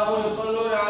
وملائكته يصلون على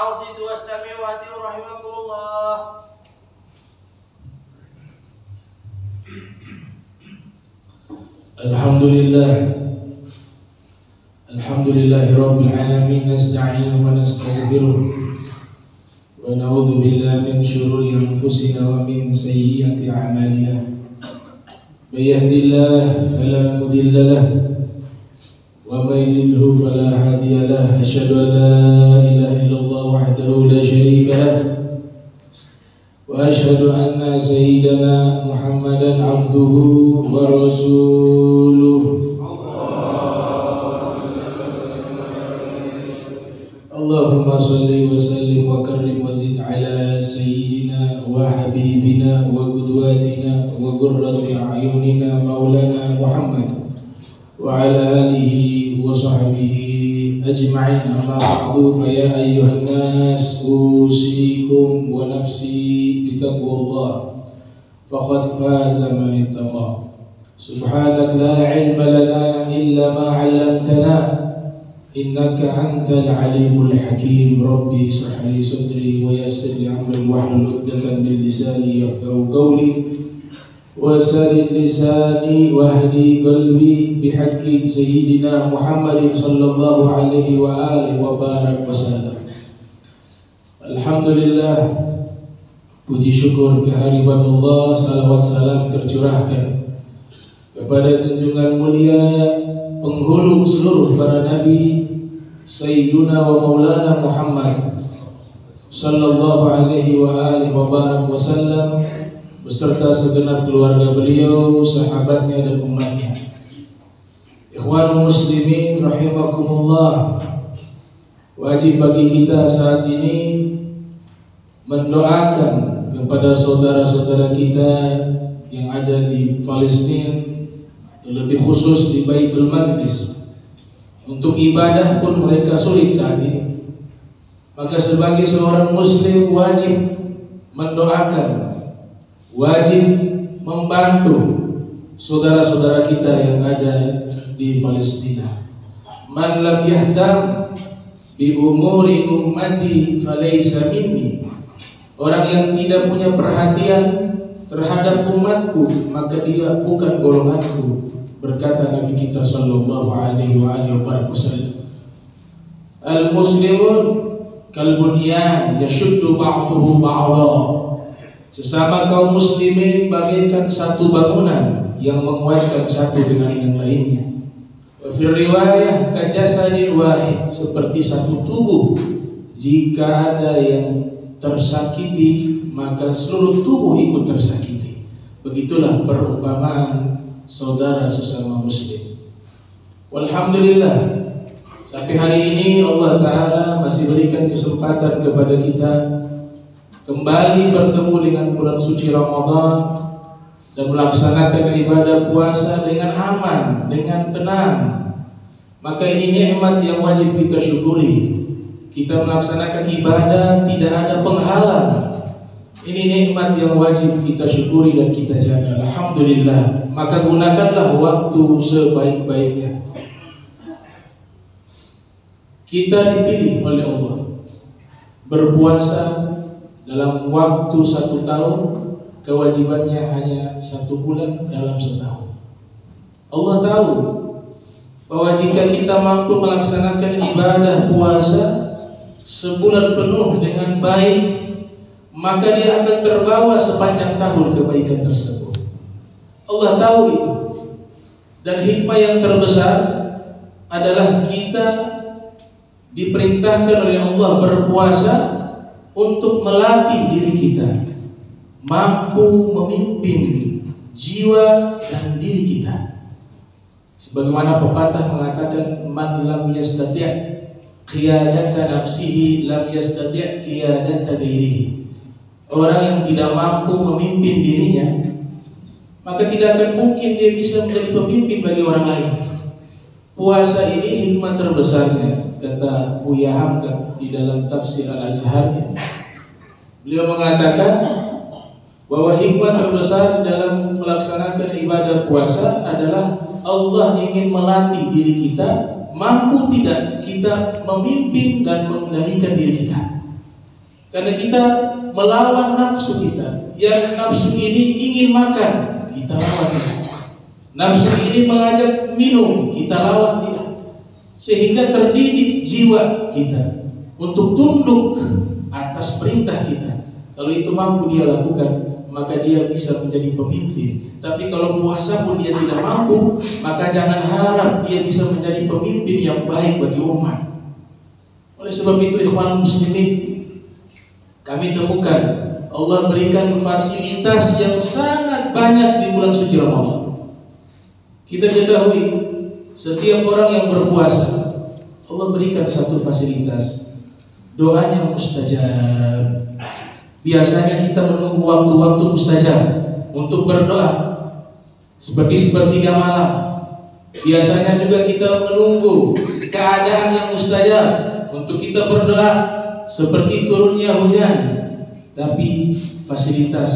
أوصيت واستمعوا وأطيعوا رحمكم الله الحمد لله. الحمد لله رب العالمين. نستعين ونستغفره. ونعوذ بالله من شرور أنفسنا ومن سيئات أعمالنا. من يهد الله فلا مضل له. ومن يضلله فلا هادي له. أشهد أن لا إله إلا الله وحده لا شريك له. وأشهد أن سيدنا محمدا عبده ورسوله. اللهم صل وسلم وكرم وزد على سيدنا وحبيبنا وقدواتنا وقرة أعيننا مولانا محمد وعلى آله وصحبه أجمعين. أما بعد فيا أيها الناس أوصيكم ونفسي بتقوى الله فقد فاز من اتقى. سبحانك لا علم لنا إلا ما علمتنا إنك أنت العليم الحكيم. ربي اشرح لي صدري ويسر لي أمري واحلل عقدة من لساني يفقهوا قولي. وسدد لساني واهدي قلبي بحق سيدنا محمد صلى الله عليه وآله وبارك وسلم الحمد لله Puji syukur kehadirat Allah Salawat salam tercurahkan Kepada junjungan mulia Penghulu seluruh para nabi Sayyiduna wa maulana Muhammad Sallallahu alaihi wa alihi wa barak wasallam Beserta segenap keluarga beliau Sahabatnya dan umatnya. Ikhwan muslimin rahimakumullah. Wajib bagi kita saat ini Mendoakan kepada saudara-saudara kita yang ada di Palestina lebih khusus di Baitul Maqdis. Untuk ibadah pun mereka sulit saat ini. Maka sebagai seorang muslim wajib mendoakan wajib membantu saudara-saudara kita yang ada di Palestina. Man lam yahtam bi umuri ummati falaysa minni. Orang yang tidak punya perhatian terhadap umatku maka dia bukan golonganku berkata Nabi kita sallallahu alaihi wa alihi wasallam. Al muslimun kal bunyan yashuddu ba'dahu ba'dha Sesama kaum muslimin bagaikan satu bangunan yang menguatkan satu dengan yang lainnya. Fi riwayah kajasadin wahid seperti satu tubuh jika ada yang tersakiti maka seluruh tubuh ikut tersakiti. Begitulah perumpamaan saudara sesama muslim. Walhamdulillah sampai hari ini Allah Taala masih berikan kesempatan kepada kita kembali bertemu dengan bulan suci Ramadan dan melaksanakan ibadah puasa dengan aman, dengan tenang. Maka ini nikmat yang wajib kita syukuri. Kita melaksanakan ibadah tidak ada penghalang. Ini nikmat yang wajib kita syukuri dan kita jaga. Alhamdulillah. Maka gunakanlah waktu sebaik-baiknya. Kita dipilih oleh Allah berpuasa dalam waktu satu tahun kewajibannya hanya satu bulan dalam setahun. Allah tahu bahwa jika kita mampu melaksanakan ibadah puasa sebulan penuh dengan baik, maka dia akan terbawa sepanjang tahun kebaikan tersebut. Allah tahu itu. Dan hikmah yang terbesar adalah kita diperintahkan oleh Allah berpuasa untuk melatih diri kita mampu memimpin jiwa dan diri kita. Sebagaimana pepatah mengatakan man lam yastati' qiyadata nafsihi lam yastati' qiyadata dirihi. Orang yang tidak mampu memimpin dirinya maka tidak akan mungkin dia bisa menjadi pemimpin bagi orang lain. Puasa ini hikmah terbesarnya kata Buya Hamka di dalam tafsir Al-Azharnya. Beliau mengatakan bahwa hikmah terbesar dalam melaksanakan ibadah puasa adalah Allah ingin melatih diri kita mampu tidak kita memimpin dan mengendalikan diri kita. Karena kita melawan nafsu kita. Yang nafsu ini ingin makan, kita lawan dia. Nafsu ini mengajak minum, kita lawan dia. Sehingga terdidik jiwa kita untuk tunduk atas perintah kita. Kalau itu mampu dia lakukan, maka dia bisa menjadi pemimpin. Tapi kalau puasa pun dia tidak mampu, maka jangan harap dia bisa menjadi pemimpin yang baik bagi umat. Oleh sebab itu ikhwan muslimin kami temukan Allah berikan fasilitas yang sangat banyak di bulan suci Ramadan. Kita ketahui setiap orang yang berpuasa Allah berikan satu fasilitas doanya mustajab biasanya kita menunggu waktu-waktu mustajab untuk berdoa seperti sepertiga malam. Biasanya juga kita menunggu keadaan yang mustajab untuk kita berdoa seperti turunnya hujan. Tapi fasilitas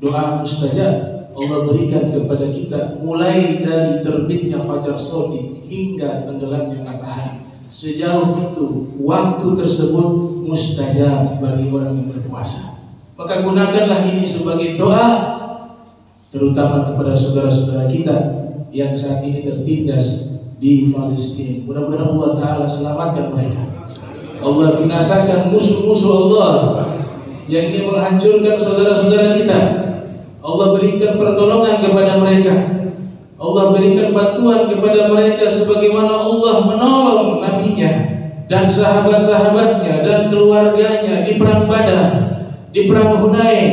doa mustajab Allah berikan kepada kita mulai dari terbitnya fajar sodik hingga tenggelamnya matahari. Sejauh itu waktu tersebut mustajab bagi orang yang berpuasa. Maka gunakanlah ini sebagai doa terutama kepada saudara-saudara kita yang saat ini tertindas di Palestina. Mudah-mudahan Allah Ta'ala selamatkan mereka. Allah binasakan musuh-musuh Allah yang ingin menghancurkan saudara-saudara kita. Allah berikan pertolongan kepada mereka. Allah berikan bantuan kepada mereka sebagaimana Allah menolong nabinya dan sahabat-sahabatnya dan keluarganya di perang Badar di perang Hunain,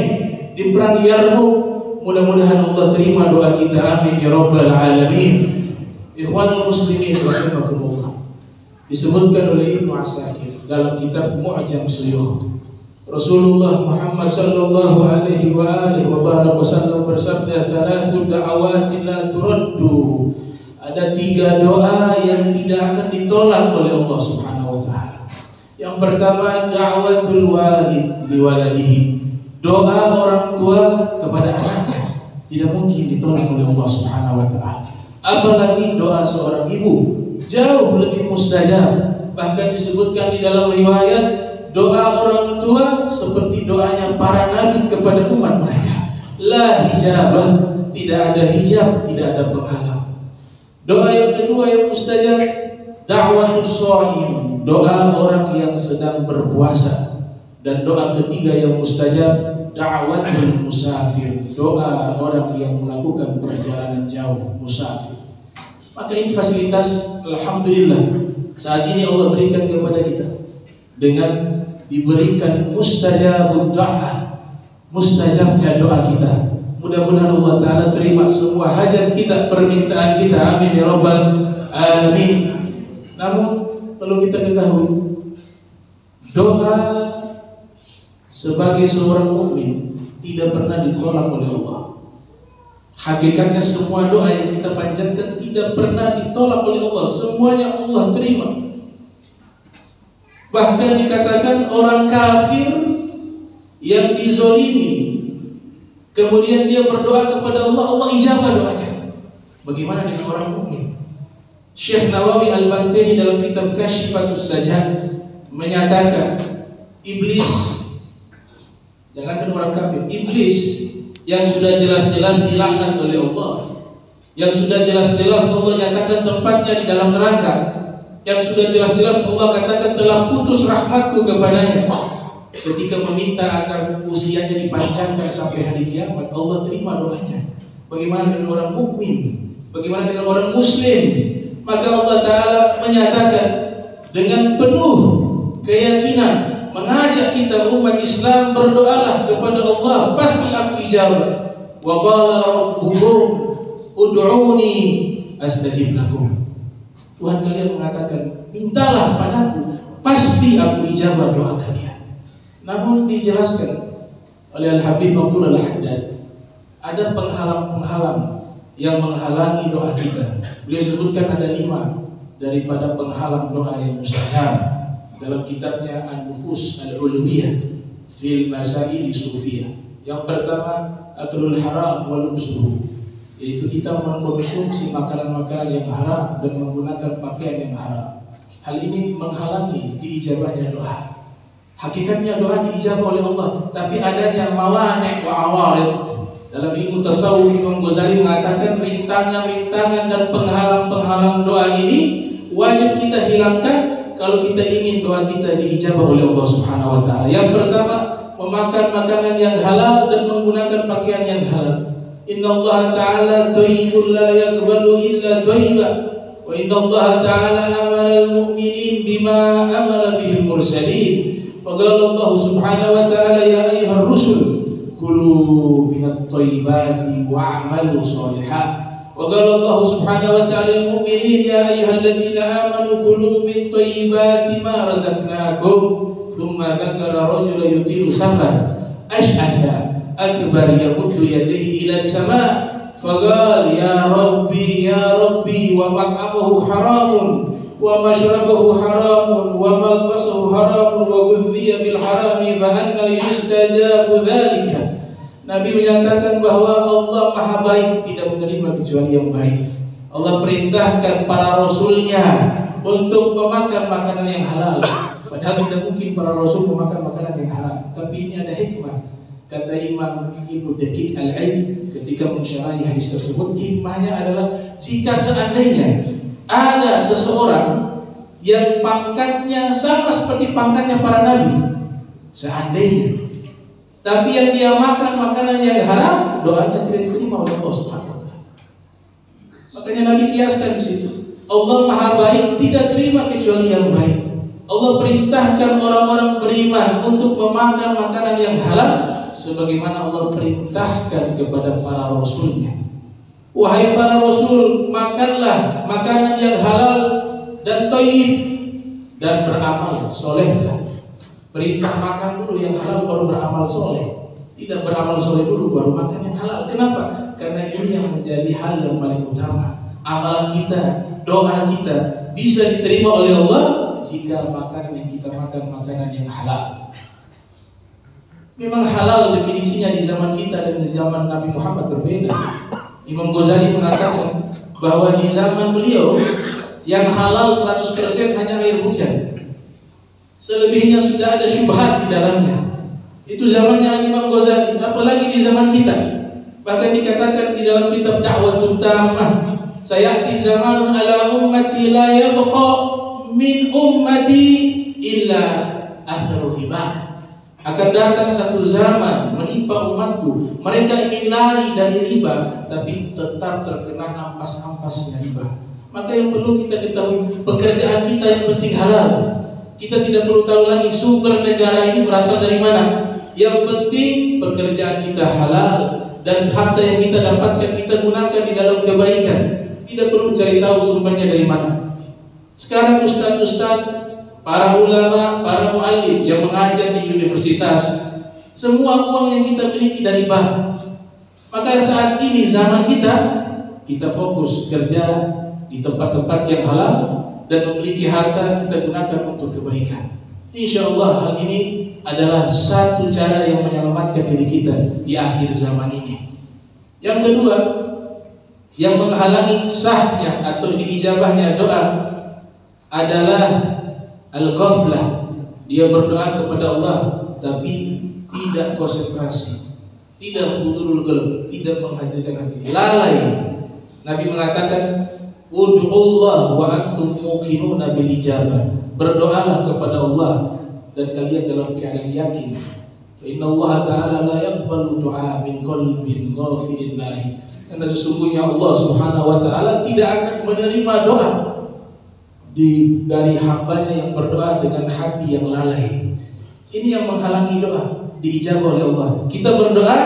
di perang Yarmuk. Mudah-mudahan Allah terima doa kita. Amin ya rabbal alamin. Ikhwan muslimin rahimakumullah. Disebutkan oleh Ibnu Asakir dalam kitab Mu'jam Suyukh. Rasulullah Muhammad sallallahu alaihi wa alihi wa barak wasallam bersabda thalathu da'awatin la turaddu ada tiga doa yang tidak akan ditolak oleh Allah Subhanahu wa taala yang pertama da'watul walid liwaladihi. Doa orang tua kepada anaknya tidak mungkin ditolak oleh Allah Subhanahu wa taala. Apalagi doa seorang ibu jauh lebih mustajab. Bahkan disebutkan di dalam riwayat doa orang tua seperti doanya para nabi kepada umat mereka. La hijabah, tidak ada hijab, tidak ada penghalang. Doa yang kedua yang mustajab, da'watus shaim, doa orang yang sedang berpuasa dan doa ketiga yang mustajab da'watul musafir doa orang yang melakukan perjalanan jauh musafir maka ini fasilitas alhamdulillah saat ini Allah berikan kepada kita dengan diberikan mustajabud doa mustajabnya doa kita mudah-mudahan Allah taala terima semua hajat kita permintaan kita amin ya rabbal alamin namun perlu kita ketahui doa sebagai seorang mukmin tidak pernah ditolak oleh Allah. Hakikatnya semua doa yang kita panjatkan tidak pernah ditolak oleh Allah. Semuanya Allah terima. Bahkan dikatakan orang kafir yang dizolimi kemudian dia berdoa kepada Allah, Allah ijabah doanya. Bagaimana dengan orang mukmin? Syekh Nawawi Al-Bantani dalam kitab Kashifatus Sajad menyatakan iblis jangankan orang kafir, iblis yang sudah jelas-jelas dilaknat oleh Allah, yang sudah jelas-jelas Allah nyatakan tempatnya di dalam neraka, yang sudah jelas-jelas Allah katakan telah putus rahmatku kepadanya. Ketika meminta agar usianya dipanjangkan sampai hari kiamat, Allah terima doanya. Bagaimana dengan orang mukmin? Bagaimana dengan orang muslim? maka Allah Ta'ala menyatakan dengan penuh keyakinan mengajak kita umat Islam berdoalah kepada Allah pasti aku ijabah wa qala rabbukum ud'uni astajib lakum Tuhan kalian mengatakan mintalah padaku pasti aku ijabah doa kalian namun dijelaskan oleh Al-Habib Abdullah Al-Haddad ada penghalang-penghalang yang menghalangi doa kita. Beliau sebutkan ada lima daripada penghalang doa yang mustajab dalam kitabnya An-Nufus Al-Ulumiyah fil Masail Sufiyah. Yang pertama aklul haram wal yaitu kita mengkonsumsi makanan-makanan yang haram dan menggunakan pakaian yang haram. Hal ini menghalangi diijabahnya doa. Hakikatnya doa diijabah oleh Allah, tapi adanya mawanek wa awarid dalam ilmu tasawuf Imam Ghazali mengatakan rintangan-rintangan dan penghalang-penghalang doa ini wajib kita hilangkan kalau kita ingin doa kita diijabah oleh Allah Subhanahu wa taala. Yang pertama, memakan makanan yang halal dan menggunakan pakaian yang halal. Inna Allah Ta'ala thayyibun la yaqbalu illa thayyiba. Wa inna Allah Ta'ala amara al-mu'minin bima amara bihi al-mursalin. Faqala Allah Subhanahu wa ta'ala ya ayyuhar rusul kulu minat thayyibati wa'malu shalihan wa qala Allah subhanahu wa ta'ala lil mu'minin ya ayyuhalladzina amanu kulu min thayyibati ma razaqnakum akbar يمد يديه إلى sama فقال ya rabbi ya rabbi ومطعمه حرام haramun حرام وملبسه haramun وغذي بالحرام haramun يستجاب ذلك bil harami Nabi menyatakan bahwa Allah maha baik tidak menerima kecuali yang baik. Allah perintahkan para rasulnya untuk memakan makanan yang halal. Padahal tidak mungkin para rasul memakan makanan yang haram Tapi ini ada hikmah. Kata Imam Ibnu Dakik Al-Ain ketika mensyarahi hadis tersebut, hikmahnya adalah jika seandainya ada seseorang yang pangkatnya sama seperti pangkatnya para nabi, seandainya tapi yang dia makan makanan yang haram, doanya tidak diterima oleh Allah Subhanahu Makanya Nabi kiaskan di situ. Allah Maha Baik tidak terima kecuali yang baik. Allah perintahkan orang-orang beriman untuk memakan makanan yang halal sebagaimana Allah perintahkan kepada para rasulnya. Wahai para rasul, makanlah makanan yang halal dan toib dan beramal solehlah. Perintah makan dulu yang halal baru beramal soleh. Tidak beramal soleh dulu baru makan yang halal. Kenapa? Karena ini yang menjadi hal yang paling utama. Amalan kita, doa kita bisa diterima oleh Allah jika makanan yang kita makan makanan yang halal. Memang halal definisinya di zaman kita dan di zaman Nabi Muhammad berbeda. Imam Ghazali mengatakan bahwa di zaman beliau yang halal 100% hanya air hujan. Selebihnya sudah ada syubhat di dalamnya. Itu zamannya Imam Ghazali, apalagi di zaman kita. Bahkan dikatakan di dalam kitab dakwah Tamah, sayati zamanun ala ummati la yabqa min ummati illa atharu riba. Akan datang satu zaman menimpa umatku, mereka ingin lari dari riba, tapi tetap terkena ampas-ampasnya riba. Maka yang perlu kita ketahui, pekerjaan kita yang penting halal, kita tidak perlu tahu lagi sumber negara ini berasal dari mana. Yang penting pekerjaan kita halal dan harta yang kita dapatkan kita gunakan di dalam kebaikan. Tidak perlu cari tahu sumbernya dari mana. Sekarang ustaz-ustaz, para ulama, para muallim yang mengajar di universitas, semua uang yang kita miliki dari bank. Maka saat ini zaman kita kita fokus kerja di tempat-tempat yang halal dan memiliki harta kita gunakan untuk kebaikan. Insya Allah hal ini adalah satu cara yang menyelamatkan diri kita di akhir zaman ini. Yang kedua, yang menghalangi sahnya atau diijabahnya doa adalah al-ghaflah. Dia berdoa kepada Allah tapi tidak konsentrasi, tidak hudurul qalb, tidak menghadirkan hati, lalai. Nabi mengatakan, "Ud'ullah wa antum muqinuna bil ijabah." Berdoalah kepada Allah dan kalian dalam keadaan yakin. Inna Allah Ta'ala la yaqbalu du'a min qalbin lahi. Karena sesungguhnya Allah Subhanahu wa taala tidak akan menerima doa di dari hambanya yang berdoa dengan hati yang lalai. Ini yang menghalangi doa diijabah oleh Allah. Kita berdoa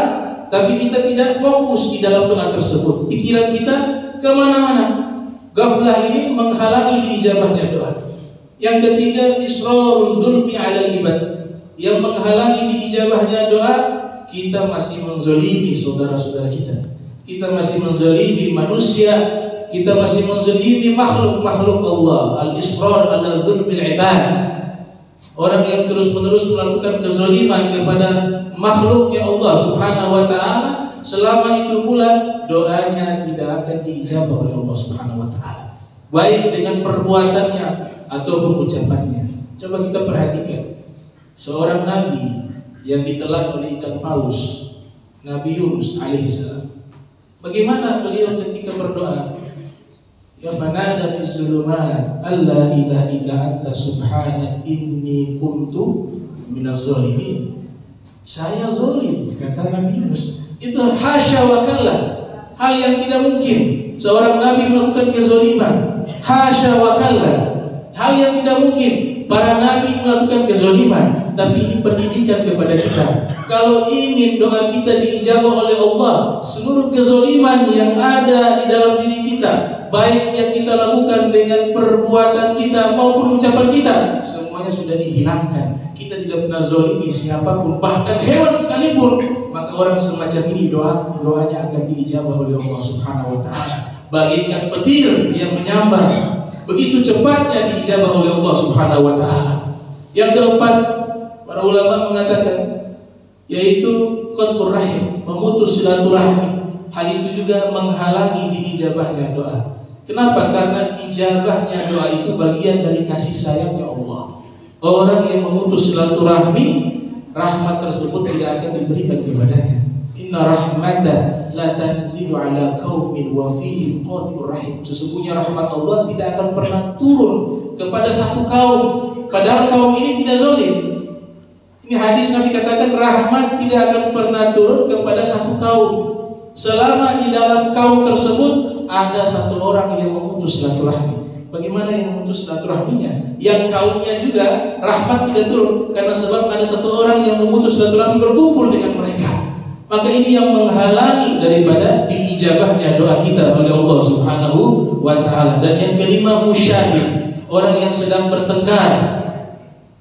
tapi kita tidak fokus di dalam doa tersebut. Pikiran kita ke mana-mana. Gaflah ini menghalangi diijabahnya doa. Yang ketiga, israrul zulmi ala ibad. Yang menghalangi diijabahnya doa, kita masih menzolimi saudara-saudara kita kita masih menzalimi manusia, kita masih menzalimi makhluk-makhluk Allah. Al-israr ala zulmil ibad. Orang yang terus-menerus melakukan kezaliman kepada makhluknya Allah Subhanahu wa taala, selama itu pula doanya tidak akan diijabah oleh Allah Subhanahu wa taala. Baik dengan perbuatannya ataupun ucapannya. Coba kita perhatikan. Seorang nabi yang ditelan oleh ikan paus, Nabi Yunus alaihissalam Bagaimana beliau ketika berdoa? Ya fanada fi zulumat alla ilaha illa anta subhanak inni kuntu minaz zalimin. Saya zalim kata Nabi Yunus. Itu hasya wa kalla. Hal yang tidak mungkin seorang nabi melakukan kezaliman. Hasya wa kalla. Hal yang tidak mungkin para nabi melakukan kezaliman, tapi ini pendidikan kepada kita. Kalau ingin doa kita diijabah oleh Allah, seluruh kezaliman yang ada di dalam diri kita, baik yang kita lakukan dengan perbuatan kita maupun ucapan kita, semuanya sudah dihilangkan. Kita tidak pernah zolimi siapa pun, bahkan hewan sekalipun. Maka orang semacam ini doa doanya akan diijabah oleh Allah Subhanahu Wa Taala. Bagaikan petir yang menyambar, begitu cepatnya diijabah oleh Allah Subhanahu Wa Taala. Yang keempat, para ulama mengatakan yaitu qat'ur rahim, memutus silaturahmi. Hal itu juga menghalangi diijabahnya doa. Kenapa? Karena ijabahnya doa itu bagian dari kasih sayangnya Allah. Orang yang memutus silaturahmi, rahmat tersebut tidak akan diberikan kepadanya. Inna rahmata la tanzilu ala qaumin wa fihim rahim. Sesungguhnya rahmat Allah tidak akan pernah turun kepada satu kaum padahal kaum ini tidak zalim. Ini hadis Nabi katakan rahmat tidak akan pernah turun kepada satu kaum selama di dalam kaum tersebut ada satu orang yang memutus silaturahmi. Bagaimana yang memutus silaturahminya? Yang kaumnya juga rahmat tidak turun karena sebab ada satu orang yang memutus silaturahmi berkumpul dengan mereka. Maka ini yang menghalangi daripada diijabahnya doa kita oleh Allah Subhanahu wa taala. Dan yang kelima musyahid, orang yang sedang bertengkar.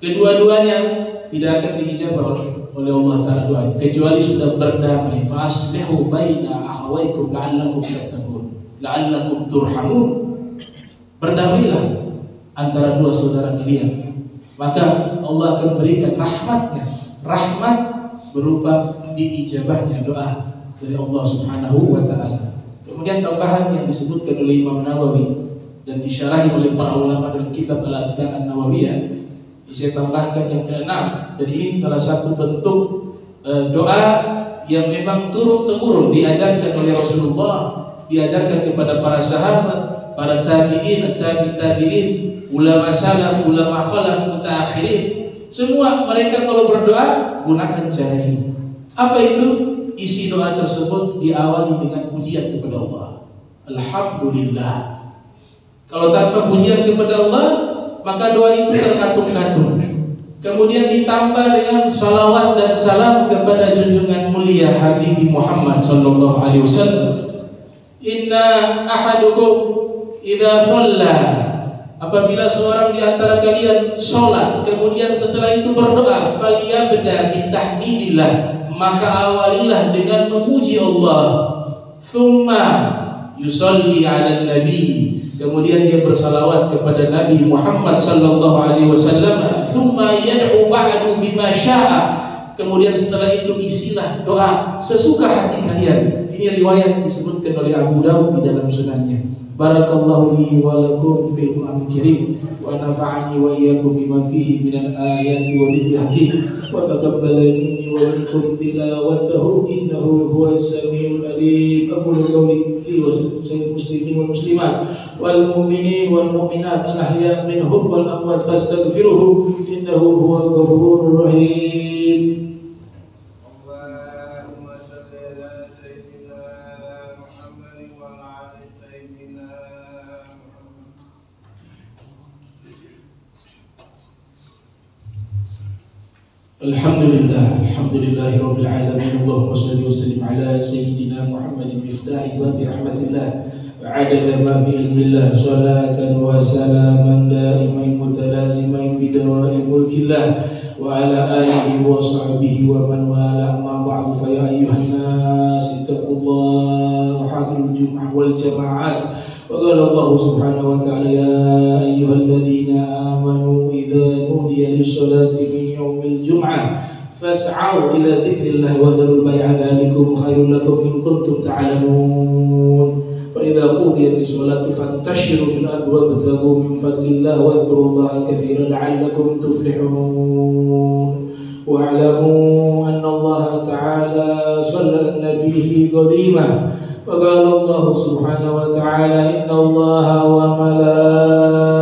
Kedua-duanya tidak akan diijabah oleh Allah Taala doa kecuali sudah berdamai faslihu baina akhawaikum la'allakum tattaqun la'allakum turhamun. Berdamailah antara dua saudara kalian. Maka Allah akan berikan rahmatnya. Rahmat berupa diijabahnya doa dari Allah Subhanahu wa taala. Kemudian tambahan yang disebutkan oleh Imam Nawawi dan disyarahi oleh para ulama dalam kitab Al-Adhkar An-Nawawiyah. Saya tambahkan yang keenam. Dan ini salah satu bentuk e, doa yang memang turun temurun diajarkan oleh Rasulullah, diajarkan kepada para sahabat, para tabi'in, tabi tabi'in, ulama salaf, ulama khalaf, mutaakhirin. Semua mereka kalau berdoa gunakan cara ini. Apa itu? Isi doa tersebut diawali dengan pujian kepada Allah. Alhamdulillah. Kalau tanpa pujian kepada Allah, maka doa itu terkatung-katung. Kemudian ditambah dengan salawat dan salam kepada junjungan mulia Habib Muhammad sallallahu alaihi wasallam. Inna ahadukum idza shalla apabila seorang di antara kalian sholat kemudian setelah itu berdoa faliyabda min tahmidillah maka awalilah dengan memuji Allah. Thumma yusalli ala nabi. Kemudian dia bersalawat kepada Nabi Muhammad sallallahu alaihi wasallam. Thumma yad'u ba'du bima syaa. Kemudian setelah itu isilah doa sesuka hati kalian ini riwayat disebutkan oleh Abu Dawud di dalam sunannya. Barakallahu li wa lakum fil Qur'an Karim. Wa nafa'ani wa iyyakum bima fihi minal ayati wa dhikril hakim. Wa taqabbala minni wa minkum tilawatahu innahu huwas samiul alim. Aqulu qawli li wa muslimin wal muslimat. Wal mu'minin wal mu'minat al ahya minhum wal amwat fastaghfiruhu innahu huwal ghafurur rahim الحمد لله الحمد لله رب العالمين. اللهم صل وسلم على سيدنا محمد مفتاح باب رحمة الله. عدد ما في علم الله صلاة وسلاما دائمين متلازمين بدوام ملك الله. وعلى آله وصحبه ومن والاه. أما بعد فيا أيها الناس اتقوا الله وحاضروا الجمعة والجماعات. وقال الله سبحانه وتعالى يا أيها الذين آمنوا إذا نودي للصلاة من يوم الجمعة. فاسعوا إلى ذكر الله وذروا البيع ذلكم خير لكم إن كنتم تعلمون. فإذا قضيت الصلاة فانتشروا في الأرض وابتغوا من فضل الله واذكروا الله كثيرا لعلكم تفلحون. واعلموا أن الله تعالى صلى النبي قديما. وقال الله سبحانه وتعالى إن الله وملائكته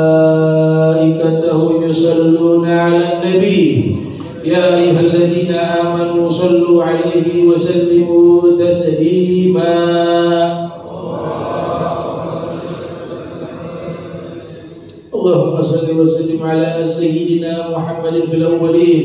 يصلون على النبي. يا أيها الذين آمنوا صلوا عليه وسلموا تسليما. اللهم صل وسلم على سيدنا محمد في الأولين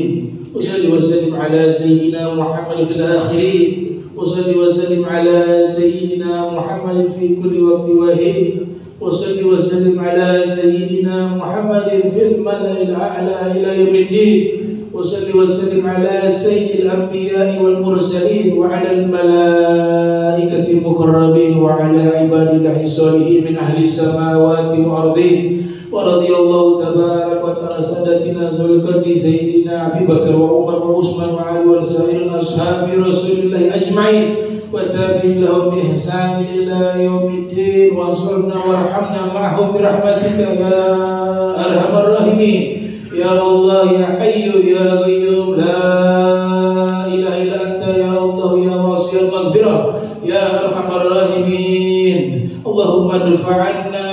وصل وسلم على سيدنا محمد في الآخرين وصل وسلم على سيدنا محمد في كل وقت وحين. وصل وسلم على سيدنا محمد في الملأ الأعلى إلى يوم الدين. وصل وسلم على سيد الأنبياء والمرسلين وعلى الملائكة المقربين وعلى عباد الله الصالحين من أهل السماوات والأرضين. ورضي الله تبارك وتعالى سادتنا القدر سيدنا أبي بكر وعمر وعثمان وعلي وسائر أصحاب رسول الله أجمعين. وتابعين لهم بإحسان إلى يوم الدين وانصرنا وارحمنا معهم برحمتك يا أرحم الراحمين. يا الله يا حي يا قيوم لا إله إلا أنت يا الله يا واسع المغفرة يا أرحم الراحمين. اللهم ادفع عنا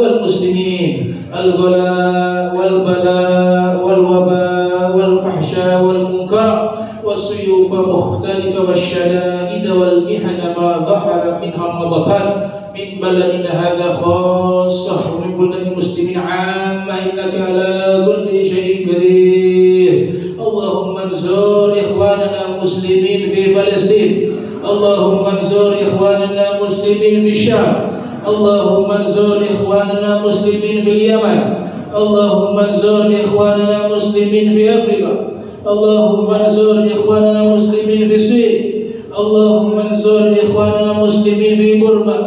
والمسلمين الغلاء والبلاء والوباء والفحشاء والمنكر والسيوف مختلفة والشدائد. ظهر منها ما بطن من بلدنا هذا خاصة ومن بلدان المسلمين عامة إنك على كل شيء قدير. اللهم انصر إخواننا المسلمين في فلسطين. اللهم انصر إخواننا المسلمين في الشام. اللهم انصر إخواننا المسلمين في اليمن. اللهم انصر إخواننا المسلمين في أفريقيا. اللهم انصر إخواننا المسلمين في الصين. اللهم انصر إخواننا المسلمين في بورما.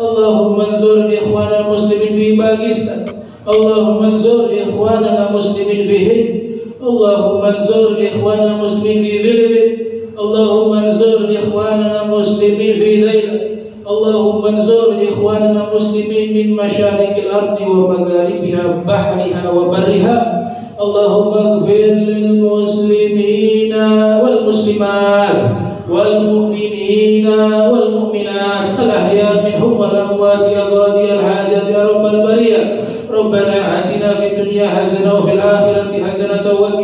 اللهم انصر إخواننا المسلمين في باكستان. اللهم انصر إخواننا المسلمين في هند. اللهم انصر إخواننا المسلمين في فيلبين اللهم انصر إخواننا المسلمين في ليلى اللهم انصر إخواننا المسلمين من مشارق الأرض ومغاربها بحرها وبرها. اللهم اغفر للمسلمين والمسلمات. والمؤمنين والمؤمنات الأحياء منهم والأموات يا قاضي الحاجات يا رب البرية. ربنا آتنا في الدنيا حسنة وفي الآخرة حسنة وقنا